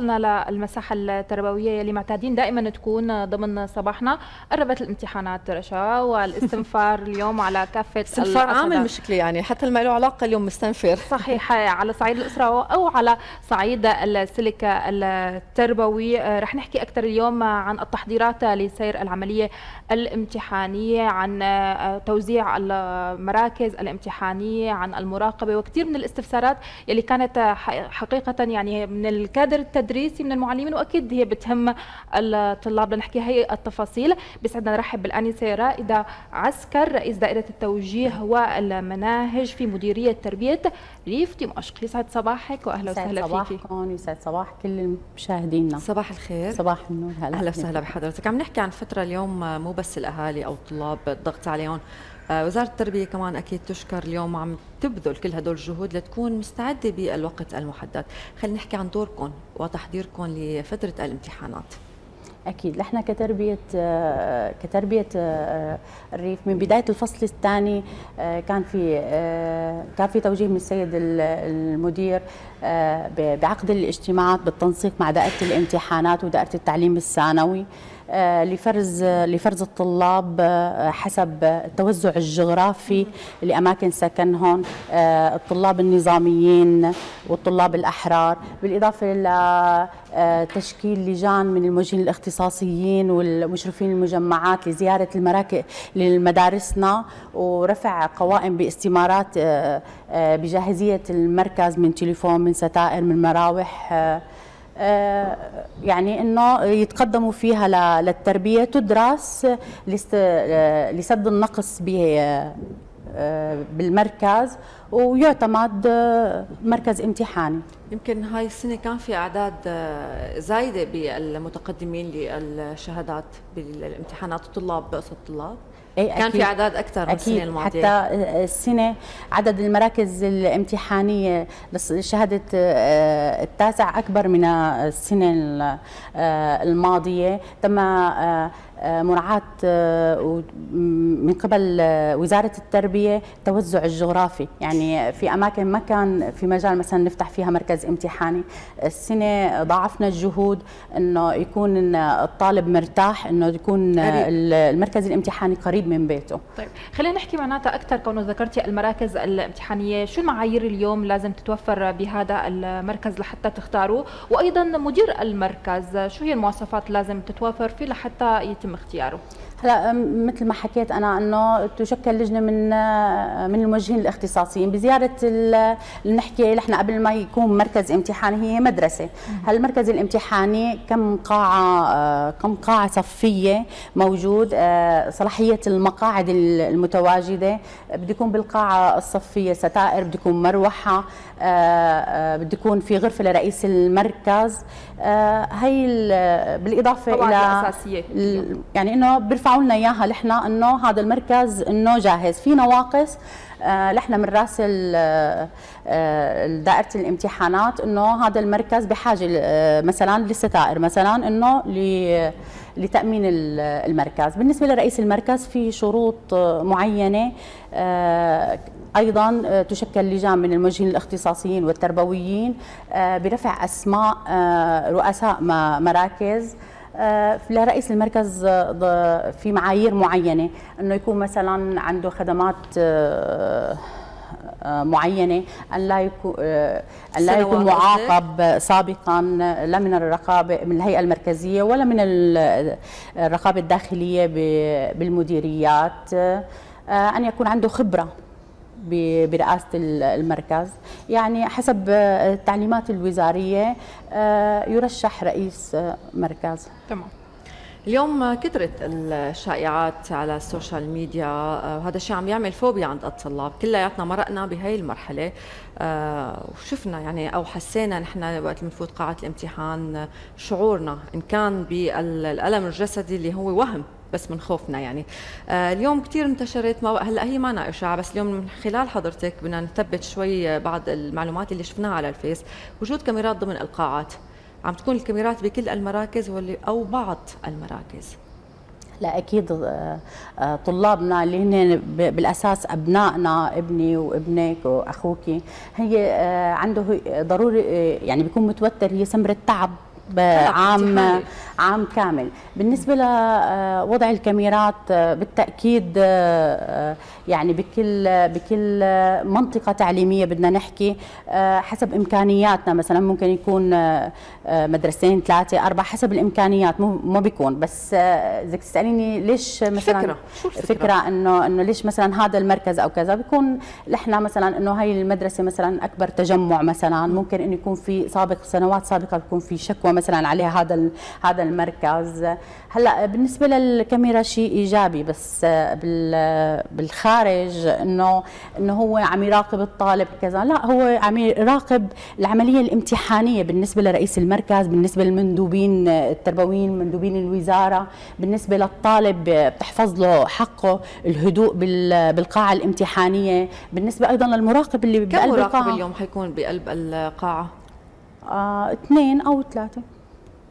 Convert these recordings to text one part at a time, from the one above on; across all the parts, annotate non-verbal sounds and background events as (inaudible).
وصلنا للمساحة التربوية اللي معتادين دائما تكون ضمن صباحنا. قربت الامتحانات رشا والاستنفار (laughs) اليوم على كافة استنفار عامل مشكلة يعني حتى ما له علاقة اليوم مستنفر. (laughs) صحيح على صعيد الأسرة أو على صعيد السلك التربوي. رح نحكي أكثر اليوم عن التحضيرات لسير العملية الامتحانية عن توزيع المراكز الامتحانية عن المراقبة وكثير من الاستفسارات يلي كانت حقيقة يعني من الكادر التدريسي من المعلمين وأكيد هي بتهم الطلاب لنحكي هي التفاصيل. بيسعدنا نرحب بالأنسة رائدة عسكر رئيس دائرة التوجيه والمناهج في مديرية تربية ريف. دمشق يسعد صباحك وأهلا وسهلا فيك. صباحكم يسعد صباح كل مشاهدينا صباح الخير. صباح النور هلا. أهلا وسهلا بحضرتك. عم نحكي عن فترة اليوم مو بس الأهالي أو الطلاب الضغط عليهم. وزارة التربية كمان أكيد تشكر اليوم عم تبذل كل هدول الجهود لتكون مستعدة بالوقت المحدد. خلينا نحكي عن دوركم وتحضيركم لفترة الامتحانات. أكيد. نحن كتربية آه، كتربية آه، الريف من بداية الفصل الثاني كان في كان في توجيه من السيد المدير بعقد الاجتماعات بالتنسيق مع دائرة الامتحانات ودائرة التعليم الثانوي. آه، لفرز لفرز الطلاب آه، حسب التوزع الجغرافي لأماكن سكنهم آه، الطلاب النظاميين والطلاب الأحرار. بالإضافة لتشكيل لجان من الموجهين الاختصاصيين والمشرفين المجمعات لزيارة المراكز لمدارسنا ورفع قوائم باستمارات بجاهزية المركز من تليفون من ستائر من مراوح آه، يعني إنه يتقدموا فيها للتربية تدرس آه، لسد النقص آه، بالمركز ويعتمد مركز امتحاني. يمكن هاي السنة كان في أعداد زايدة بالمتقدمين للشهادات بالامتحانات الطلاب بقصة الطلاب. أي كان أكيد. في أعداد أكثر من السنة الماضية. حتى السنة عدد المراكز الامتحانية لشهاده آه، التاسع أكبر من السنة آه، الماضية. تم آه، مراعاة من قبل وزارة التربية توزع الجغرافي. يعني في أماكن ما كان في مجال مثلا نفتح فيها مركز امتحاني. السنة ضاعفنا الجهود أنه يكون الطالب مرتاح أنه يكون المركز الامتحاني قريب من بيته. طيب خلينا نحكي معناتها أكثر كونه ذكرتي المراكز الامتحانية. شو المعايير اليوم لازم تتوفر بهذا المركز لحتى تختاروه؟ وأيضا مدير المركز شو هي المواصفات لازم تتوفر فيه لحتى يتم يتم اختياره. هلا مثل ما حكيت أنا إنه تشكل لجنة من من الموجهين الاختصاصيين بزيارة اللي نحكي نحن قبل ما يكون مركز امتحاني هي مدرسة. هالمركز الامتحاني كم قاعة كم قاعة صفية موجود صلاحية المقاعد المتواجدة. بده يكون بالقاعة الصفية ستائر بده يكون مروحة بده يكون في غرفة لرئيس المركز. هي بالإضافة إلى يعني إنه بيرفع يدفعوا لنا إياها. نحن إنه هذا المركز إنه جاهز. في نواقص آه نحن بنراسل آه دائرة الامتحانات إنه هذا المركز بحاجة آه مثلا للستائر مثلا إنه لتأمين المركز. بالنسبة لرئيس المركز في شروط معينة أيضا تشكل لجان من الموجهين الاختصاصيين والتربويين برفع أسماء رؤساء مراكز. لرئيس المركز آه، في معايير معينة إنه يكون مثلا عنده خدمات آه، معينة أن لا يكون أن لا يكون معاقب سابقا لا من الرقابة من الهيئة المركزية ولا من الرقابة الداخلية بالمديريات أن يكون عنده خبرة. برئاسة المركز. يعني حسب التعليمات الوزارية آه، يرشح رئيس مركز. تمام. اليوم كثرت الشائعات على السوشيال ميديا آه، وهذا الشيء عم يعمل فوبيا عند الطلاب. كلياتنا مرقنا بهي المرحلة. آه، وشفنا يعني أو حسينا نحن وقت نفوت قاعة الامتحان شعورنا إن كان بالألم الجسدي اللي هو وهم. بس من خوفنا يعني. آه اليوم كثير انتشرت ما هلأ هي ما اشاعه بس اليوم من خلال حضرتك بدنا نثبت شوي بعض المعلومات اللي شفناها على الفيس. وجود كاميرات ضمن القاعات. عم تكون الكاميرات بكل المراكز واللي أو بعض المراكز. لا أكيد آه، آه، طلابنا اللي هن بالأساس أبنائنا ابني وابنك واخوك هي عنده ضروري يعني بيكون متوتر هي سمرة تعب. عام عام كامل. بالنسبة لوضع الكاميرات بالتأكيد يعني بكل بكل منطقة تعليمية بدنا نحكي حسب إمكانياتنا. مثلا ممكن يكون مدرستين ثلاثة أربعة حسب الإمكانيات. مو ما بيكون. بس إذا تسأليني ليش مثلا فكرة. شو الفكرة, فكرة انه إنه ليش مثلا هذا المركز أو كذا. بيكون نحن مثلا إنه هي المدرسة مثلا أكبر تجمع مثلا. ممكن إنه يكون في سابق سنوات سابقة بيكون في شكوى مثلا عليها هذا هذا المركز. هلأ بالنسبة للكاميرا شيء إيجابي بس بالخارج إنه إنه هو عم يراقب الطالب كذا. لا هو عم يراقب العملية الامتحانية بالنسبة لرئيس المركز بالنسبة للمندوبين التربويين مندوبين الوزارة بالنسبة للطالب بتحفظ له حقه الهدوء بالقاعة الامتحانية بالنسبة أيضا للمراقب اللي بقلب القاعه كم مراقب اليوم حيكون بقلب القاعة؟ اثنين أو ثلاثة.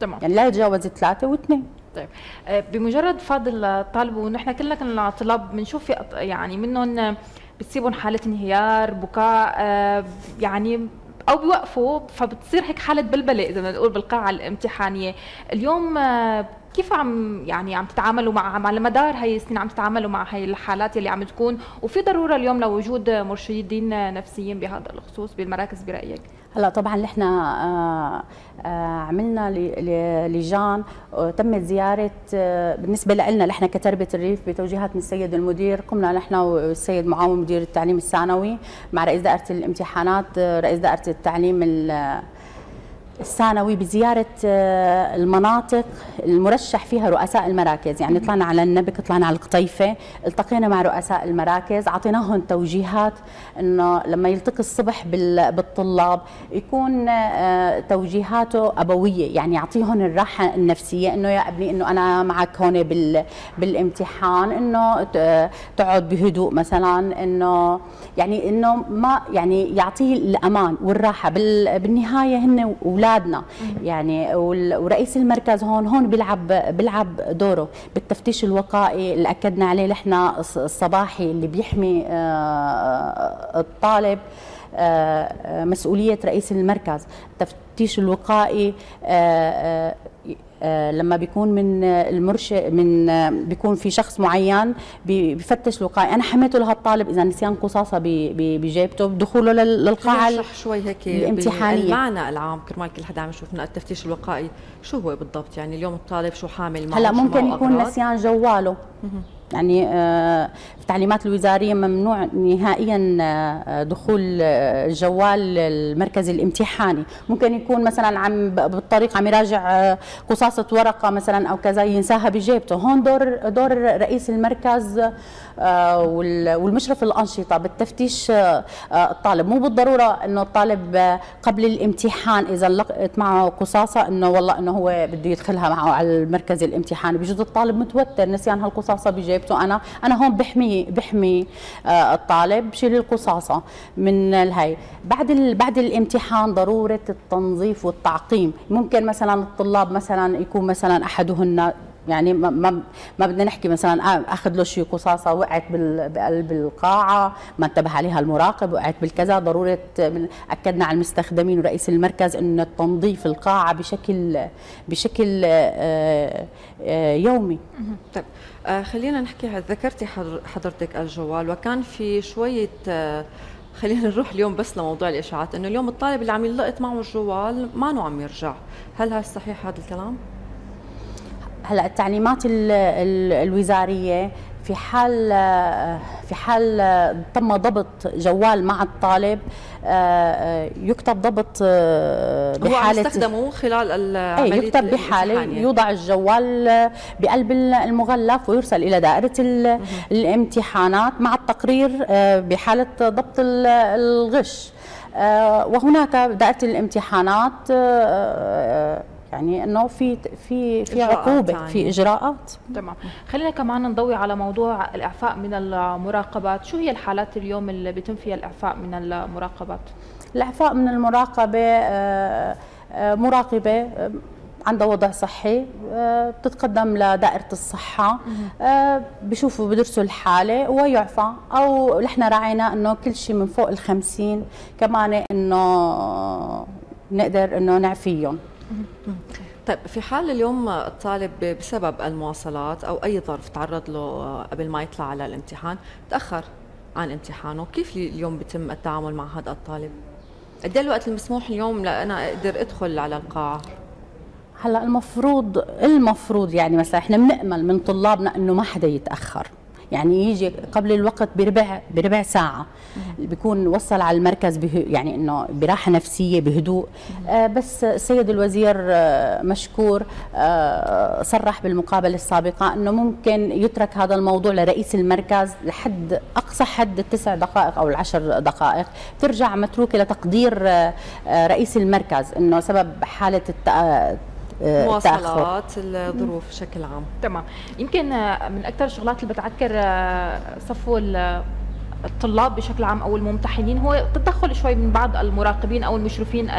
تمام. يعني لا يتجاوز ثلاثة واثنين. طيب. آه، بمجرد فاضل الطالب ونحن كلنا كنا طلاب بنشوف يعني منهم بتصيبهم حالة انهيار بكاء آه، يعني أو بيوقفوا فبتصير هيك حالة بلبلة إذا بدنا نقول بالقاعة الامتحانية. اليوم كيف عم يعني عم تتعاملوا مع على مدار هي السنين عم تتعاملوا مع هي الحالات اللي عم تكون؟ وفي ضرورة اليوم لوجود مرشدين نفسيين بهذا الخصوص بالمراكز برأيك؟ هلا طبعا نحن آه، آه، عملنا لجان تمت زيارة آه، بالنسبة لنا نحن كتربيه الريف بتوجيهات من السيد المدير قمنا نحن والسيد معاون مدير التعليم الثانوي مع رئيس دائرة الامتحانات رئيس دائرة التعليم الثانوي بزيارة آه، المناطق المرشح فيها رؤساء المراكز. يعني طلعنا على النبك طلعنا على القطيفة التقينا مع رؤساء المراكز أعطيناهم توجيهات أنه لما يلتقي الصبح بالطلاب يكون آه، توجيهاته أبوية. يعني يعطيهم الراحة النفسية أنه يا أبني أنه أنا معك هون بالامتحان. أنه تقعد بهدوء مثلا. أنه يعني أنه ما يعني يعطيه الأمان والراحة. بالنهاية هن أولاد أولادنا. يعني ورئيس المركز هون هون بيلعب بيلعب دوره بالتفتيش الوقائي اللي أكدنا عليه نحن الصباحي اللي بيحمي آه، الطالب آه، مسؤولية رئيس المركز. التفتيش الوقائي آه، آه، لما بيكون من المرشد من بيكون في شخص معين بفتش الوقائي أنا حميته لهالطالب إذا نسيان قصاصة بجيبته بدخوله للقاعة اشرح شوي هيك الامتحانية. المعنى العام كرمال كل حدا عم يشوفنا التفتيش الوقائي شو هو بالضبط؟ يعني اليوم الطالب شو حامل معه هلأ ممكن يكون نسيان جواله. يعني آه، في التعليمات الوزارية ممنوع نهائيا آه، دخول آه، الجوال المركزي الامتحاني. ممكن يكون مثلا عم بالطريق عم يراجع قصاصة ورقة مثلا أو كذا ينساها بجيبته. هون دور دور رئيس المركز والمشرف الأنشطة بالتفتيش الطالب. مو بالضرورة إنه الطالب قبل الامتحان إذا لقيت معه قصاصة إنه والله إنه هو بده يدخلها معه على المركز الامتحاني. بجوز الطالب متوتر نسيان هالقصاصة بجيبته جايبته أنا أنا هون بحمي بحمي آه، الطالب بشيل القصاصة من الهي بعد بعد الامتحان ضرورة التنظيف والتعقيم. ممكن مثلا الطلاب مثلا يكون مثلا أحدهن يعني ما ما, بدنا نحكي مثلا أخذ له شيء قصاصة وقعت بقلب القاعة ما انتبه عليها المراقب وقعت بالكذا. ضرورة أكدنا على المستخدمين ورئيس المركز إنه تنظيف القاعة بشكل بشكل آه، آه، يومي. طيب آه، خلينا نحكي ذكرتي حضرتك الجوال وكان في شوية خلينا نروح اليوم بس لموضوع الإشاعات إنه اليوم الطالب اللي عم يلقط معه الجوال ما عم يرجع. هل هذا صحيح هذا الكلام؟ هلا التعليمات الوزارية في حال في حال تم ضبط جوال مع الطالب يكتب ضبط بحاله هو يستخدمه خلال العملية يكتب بحالة يوضع الجوال بقلب المغلف ويرسل إلى دائرة الامتحانات مع التقرير بحالة ضبط الغش. وهناك دائرة الامتحانات يعني إنه في في في عقوبة يعني. في إجراءات. تمام. خلينا كمان نضوي على موضوع الإعفاء من المراقبات. شو هي الحالات اليوم اللي بيتم فيها الإعفاء من المراقبات؟ الإعفاء من المراقبة آه، آه، مراقبة آه، عندها وضع صحي بتتقدم لدائرة الصحة بشوفوا بدرسوا الحالة ويعفى. أو نحن راعينا أنه كل شيء من فوق الخمسين كمان أنه نقدر أنه نعفيهم. طيب في حال اليوم الطالب بسبب المواصلات أو أي ظرف تعرض له قبل ما يطلع على الامتحان تأخر عن امتحانه. كيف اليوم بيتم التعامل مع هذا الطالب؟ قد الوقت المسموح اليوم لأنا أقدر أدخل على القاعة؟ هلأ المفروض المفروض يعني مثلا إحنا بنأمل من طلابنا إنه ما حدا يتأخر. يعني يجي قبل الوقت بربع بربع ساعة. بيكون وصل على المركز يعني إنه براحة نفسية بهدوء. آه بس السيد الوزير آه مشكور آه صرح بالمقابلة السابقة إنه ممكن يترك هذا الموضوع لرئيس المركز لحد أقصى حد التسع دقائق أو العشر دقائق. ترجع متروكة لتقدير رئيس المركز إنه سبب حالة آه، مواصلات الظروف بشكل عام. تمام. يمكن من أكثر الشغلات اللي بتعكر آه، صفو الطلاب بشكل عام أو الممتحنين هو تدخل شوي من بعض المراقبين أو المشرفين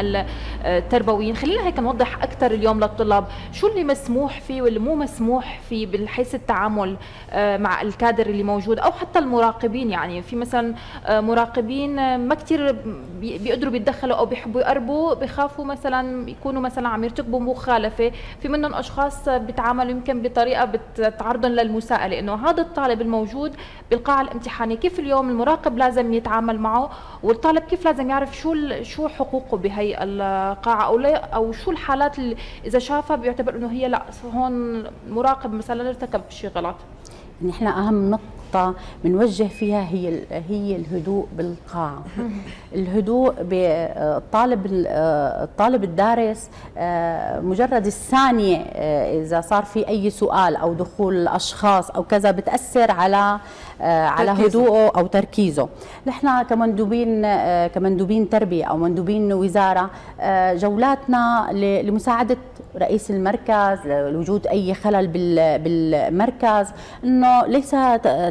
التربويين. خلينا هيك نوضح أكثر اليوم للطلاب. شو اللي مسموح فيه واللي مو مسموح فيه بحيث التعامل آه، مع الكادر اللي موجود أو حتى المراقبين؟ يعني في مثلا آه، مراقبين ما كثير بيقدروا بيتدخلوا أو بيحبوا يقربوا بخافوا مثلا يكونوا مثلا عم يرتكبوا مخالفة. في منهم أشخاص بيتعاملوا يمكن بطريقة بتعرضهم للمساءلة إنه هذا الطالب الموجود بالقاعة الامتحانية. كيف اليوم المراقب لازم يتعامل معه والطالب كيف لازم يعرف شو شو حقوقه بهي القاعة أو لا أو شو الحالات اللي إذا شافها بيعتبر إنه هي لا هون مراقب مثلا ارتكب شيء غلط. نحن أهم نقطة نقطة بنوجه فيها هي هي الهدوء بالقاعة (laughs) الهدوء بالطالب الطالب الدارس آه، مجرد الثانية آه، إذا صار في أي سؤال أو دخول أشخاص أو كذا بتأثر على آه، على هدوءه أو تركيزه. نحن كمندوبين كمندوبين تربية أو مندوبين وزارة جولاتنا لمساعدة رئيس المركز لوجود أي خلل بالمركز أنه ليس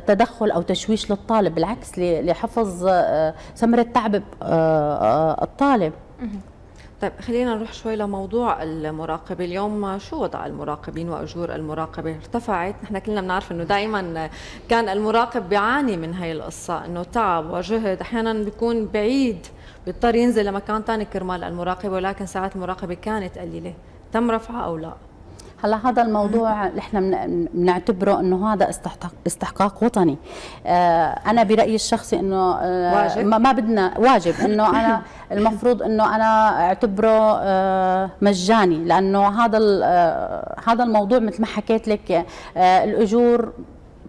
تدخل أو تشويش للطالب بالعكس لحفظ آه، ثمرة تعب آه، آه، الطالب. طيب خلينا نروح شوي لموضوع المراقبه اليوم شو وضع المراقبين وأجور المراقبة؟ ارتفعت. نحن كلنا بنعرف إنه دائما كان المراقب بيعاني من هي القصة إنه تعب وجهد. أحيانا بيكون بعيد بيضطر ينزل لمكان ثاني كرمال المراقبة ولكن ساعات المراقبة كانت قليلة. تم رفعها أو لا؟ هلا هذا الموضوع نحن بنعتبره إنه هذا استحقاق استحقاق وطني. آه أنا برأيي الشخصي إنه آه واجب؟ ما بدنا واجب. إنه أنا (laughs) المفروض إنه أنا أعتبره آه مجاني لأنه هذا هذا الموضوع مثل ما حكيت لك الأجور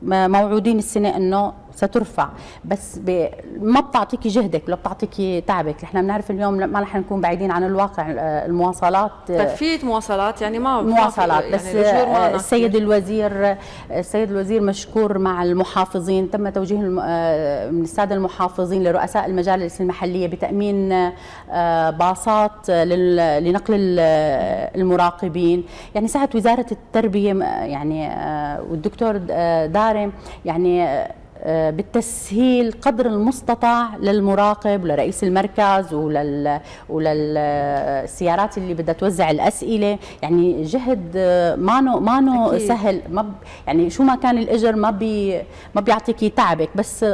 موعودين السنة إنه سترفع. بس ب... ما بتعطيكي جهدك ولا بتعطيكي تعبك. نحن بنعرف اليوم ما رح نكون بعيدين عن الواقع آه، المواصلات طيب في مواصلات؟ يعني ما مواصلات. يعني بس يعني السيد الوزير السيد الوزير مشكور مع المحافظين. تم توجيه آه، من السادة المحافظين لرؤساء المجالس المحلية بتأمين آه، باصات لنقل المراقبين. يعني ساعة وزارة التربية يعني والدكتور دارم يعني آه، بالتسهيل قدر المستطاع للمراقب ولرئيس المركز ولل وللسيارات اللي بدها توزع الأسئلة. يعني جهد آه، مانو مانو سهل. ما يعني شو ما كان الإجر ما بي ما بيعطيكي تعبك بس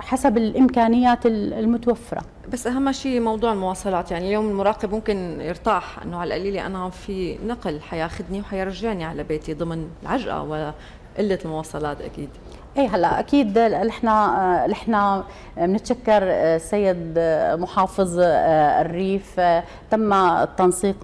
حسب الإمكانيات المتوفرة. بس أهم شيء موضوع المواصلات. يعني اليوم المراقب ممكن يرتاح إنه على القليله أنا في نقل حياخذني وحيرجعني على بيتي ضمن العجقة وقلة المواصلات أكيد. إيه هلا أكيد نحن نحن بنتشكر السيد محافظ الريف تم التنسيق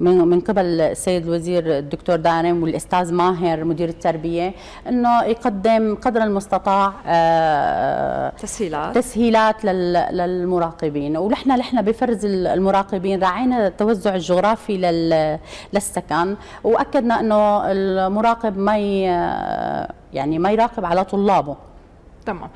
من من قبل السيد الوزير الدكتور دارم والأستاذ ماهر مدير التربية إنه يقدم قدر المستطاع آه، تسهيلات. تسهيلات للمراقبين. ونحن نحن بفرز المراقبين راعينا التوزع الجغرافي للسكن. وأكدنا إنه المراقب ما يعني ما يراقب على طلابه. تمام.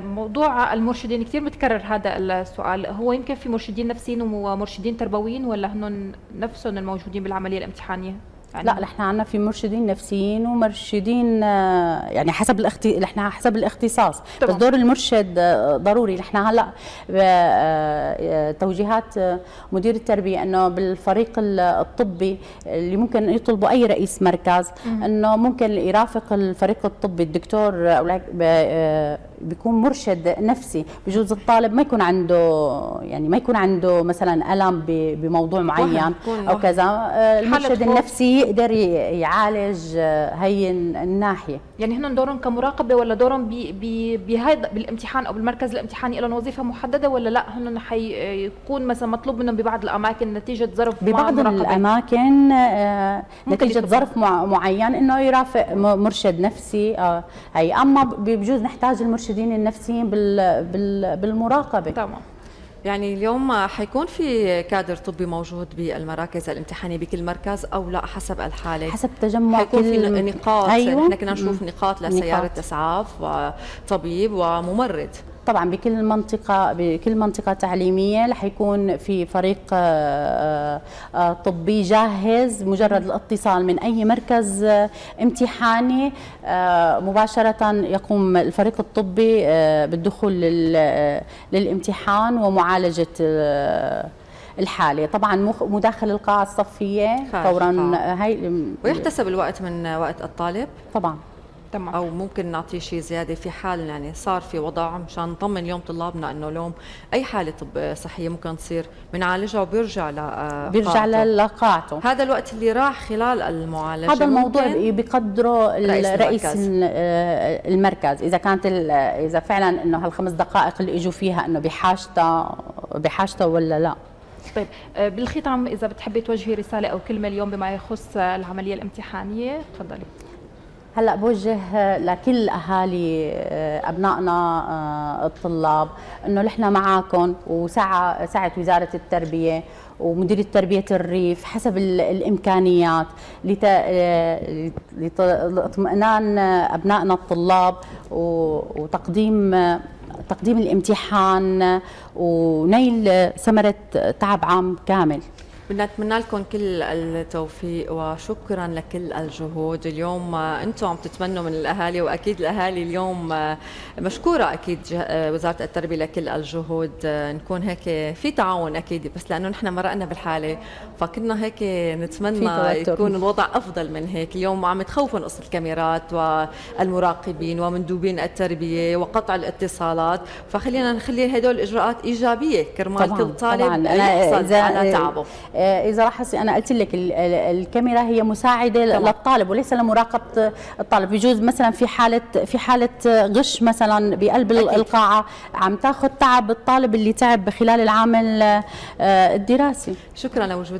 موضوع المرشدين كثير متكرر هذا السؤال. هو يمكن في مرشدين نفسيين ومرشدين تربويين ولا هن نفسهم الموجودين بالعملية الامتحانية؟ يعني لا نحن عندنا في مرشدين نفسيين ومرشدين آه، يعني حسب الاختي نحن حسب الاختصاص. طبعا. بس دور المرشد آه، ضروري. نحن هلا آه، توجيهات مدير التربية إنه بالفريق الطبي اللي ممكن يطلبوا أي رئيس مركز إنه ممكن يرافق الفريق الطبي. الدكتور بيكون مرشد نفسي بجوز الطالب ما يكون عنده يعني ما يكون عنده مثلا ألم بموضوع معين أو كذا. آه، المرشد النفسي يقدر يعالج آه، هي الناحية. يعني هن دورهم كمراقبة ولا دورهم بهذا بالامتحان أو بالمركز الامتحاني لهم وظيفه محددة ولا لا؟ هن حيكون مثلا مطلوب منهم ببعض الأماكن نتيجة ظرف ببعض الأماكن نتيجة ظرف معين إنه يرافق مرشد نفسي هي أما بجوز نحتاج المرشدين النفسيين بالمراقبة. تمام. يعني اليوم حيكون في كادر طبي موجود بالمراكز الامتحانية بكل مركز أو لا حسب الحالة. حسب تجمع حيكون في نقاط. أيوة. إحنا كنا نشوف نقاط لسيارة إسعاف وطبيب وممرض. طبعا بكل منطقة بكل منطقة تعليمية رح يكون في فريق آه، آه، طبي جاهز مجرد الاتصال من أي مركز آه، امتحاني مباشرة يقوم الفريق الطبي بالدخول للامتحان ومعالجة الحالة. طبعا مداخل القاعة الصفية فورا هي ويحتسب الوقت من وقت الطالب؟ طبعا. تمام أو ممكن نعطيه شيء زيادة في حال يعني صار في وضع مشان نطمن اليوم طلابنا إنه اليوم أي حالة طب صحية ممكن تصير بنعالجها وبيرجع ل آه، بيرجع لقاعته هذا الوقت اللي راح خلال المعالجة. هذا الموضوع بقدره رئيس آه، المركز. إذا كانت إذا فعلا إنه هالخمس دقائق اللي إجوا فيها إنه بحاجته بحاجته ولا لا. طيب آه، بالختام إذا بتحبي توجهي رسالة أو كلمة اليوم بما يخص العملية الامتحانية تفضلي. هلا بوجه لكل أهالي آه، أبنائنا آه، الطلاب إنه نحن معاكم وسعى سعت وزارة التربية ومديريه تربيه الريف حسب الإمكانيات آه، لإطمئنان أبنائنا الطلاب وتقديم تقديم الامتحان ونيل ثمرة تعب عام كامل. بدنا نتمنى لكم كل التوفيق وشكرا لكل الجهود. اليوم أنتم عم تتمنوا من الأهالي وأكيد الأهالي اليوم مشكورة أكيد وزارة التربية لكل الجهود. نكون هيك في تعاون أكيد بس لأنه نحن مرقنا بالحالة فكنا هيك نتمنى يكون الوضع أفضل من هيك. اليوم عم تخوفوا قصه الكاميرات والمراقبين ومندوبين التربية وقطع الاتصالات فخلينا نخلي هدول الاجراءات إيجابية كرمال كل طالب يحصل على تعبه. إذا لاحظتي أنا قلت لك الكاميرا هي مساعدة طبعا. للطالب وليس لمراقبة الطالب بيجوز مثلا في حاله في حالة غش مثلا بقلب أكيد. القاعة عم تاخذ تعب الطالب اللي تعب خلال العام آه، الدراسي شكرا لوجود